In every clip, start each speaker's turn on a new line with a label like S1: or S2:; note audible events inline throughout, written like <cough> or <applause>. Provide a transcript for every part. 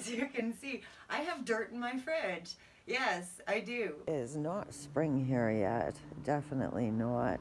S1: as you can see, I have dirt in my fridge. Yes, I do.
S2: It is not spring here yet. Definitely not.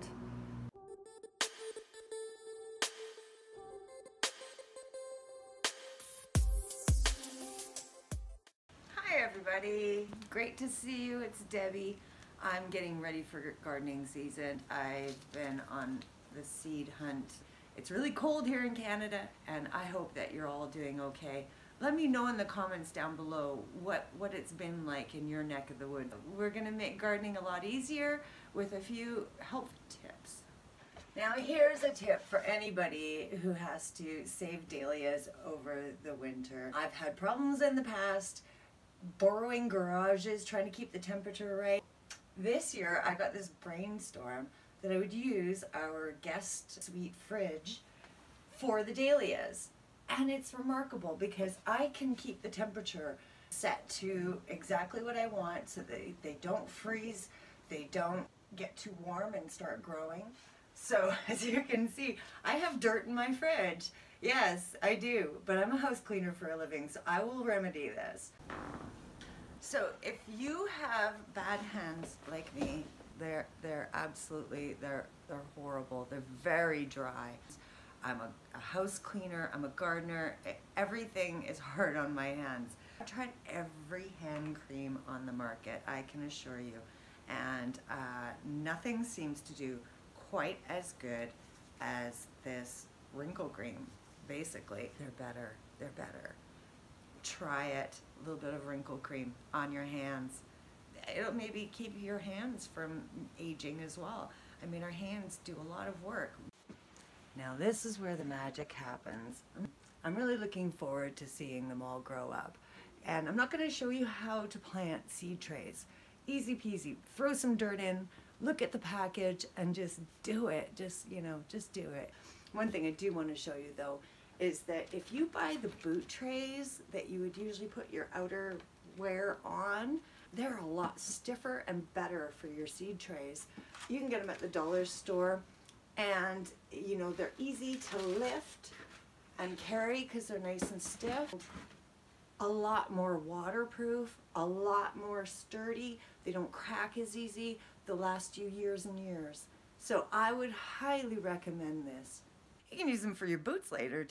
S1: Hi everybody, great to see you. It's Debbie. I'm getting ready for gardening season. I've been on the seed hunt. It's really cold here in Canada and I hope that you're all doing okay. Let me know in the comments down below what, what it's been like in your neck of the woods. We're gonna make gardening a lot easier with a few helpful tips. Now here's a tip for anybody who has to save dahlias over the winter. I've had problems in the past borrowing garages, trying to keep the temperature right. This year I got this brainstorm that I would use our guest suite fridge for the dahlias. And it's remarkable because I can keep the temperature set to exactly what I want so they, they don't freeze, they don't get too warm and start growing. So <laughs> as you can see, I have dirt in my fridge. Yes, I do, but I'm a house cleaner for a living, so I will remedy this. So if you have bad hands like me, they're they're absolutely they're they're horrible. They're very dry. I'm a, a, house cleaner, I'm a gardener, everything is hard on my hands. I've tried every hand cream on the market, I can assure you, and uh, nothing seems to do quite as good as this wrinkle cream. Basically, they're better, they're better try it, a little bit of wrinkle cream on your hands. It'll maybe keep your hands from aging as well. I mean, our hands do a lot of work. Now this is where the magic happens. I'm really looking forward to seeing them all grow up. And I'm not going to show you how to plant seed trays. Easy peasy. Throw some dirt in, look at the package, and just do it. Just, you know, just do it. One thing I do want to show you though is that if you buy the boot trays that you would usually put your outer wear on, they're a lot stiffer and better for your seed trays. You can get them at the dollar store and you know they're easy to lift and carry because they're nice and stiff. A lot more waterproof, a lot more sturdy. They don't crack as easy. They'll last you years and years. So I would highly recommend this. You can use them for your boots later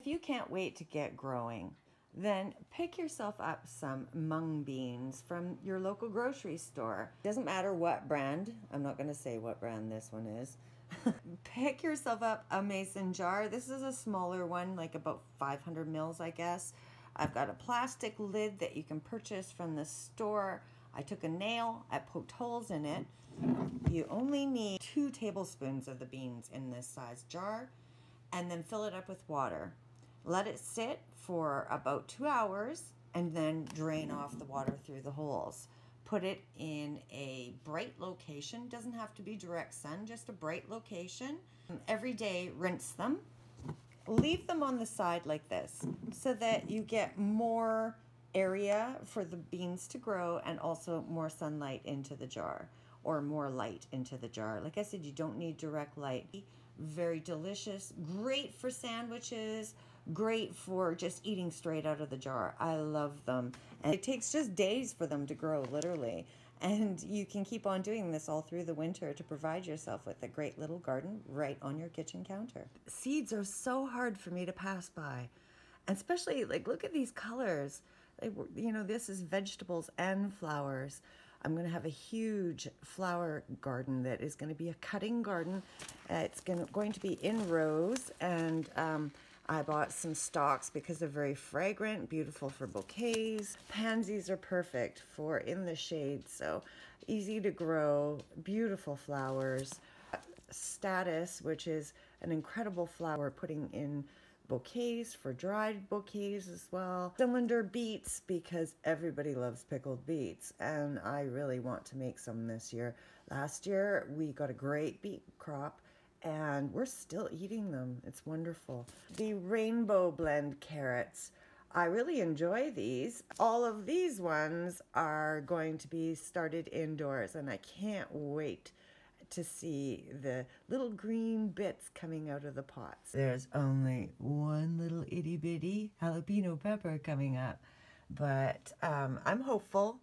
S2: If you can't wait to get growing, then pick yourself up some mung beans from your local grocery store. Doesn't matter what brand, I'm not going to say what brand this one is. <laughs> pick yourself up a mason jar. This is a smaller one, like about 500 mils, I guess. I've got a plastic lid that you can purchase from the store. I took a nail, I poked holes in it. You only need two tablespoons of the beans in this size jar and then fill it up with water. Let it sit for about two hours and then drain off the water through the holes. Put it in a bright location. Doesn't have to be direct sun, just a bright location. Every day, rinse them. Leave them on the side like this so that you get more area for the beans to grow and also more sunlight into the jar or more light into the jar. Like I said, you don't need direct light. Very delicious, great for sandwiches, great for just eating straight out of the jar. I love them. And it takes just days for them to grow, literally. And you can keep on doing this all through the winter to provide yourself with a great little garden right on your kitchen counter. Seeds are so hard for me to pass by. And especially, like, look at these colors. Like, you know, this is vegetables and flowers. I'm going to have a huge flower garden that is going to be a cutting garden. Uh, it's going to, going to be in rows and um, I bought some stocks because they're very fragrant, beautiful for bouquets. Pansies are perfect for in the shade, so easy to grow, beautiful flowers. Statice, which is an incredible flower putting in bouquets for dried bouquets as well. Cylinder beets because everybody loves pickled beets and I really want to make some this year. Last year we got a great beet crop and we're still eating them. It's wonderful. The rainbow blend carrots. I really enjoy these. All of these ones are going to be started indoors and I can't wait to see the little green bits coming out of the pots. There's only one little itty bitty jalapeno pepper coming up, but um, I'm hopeful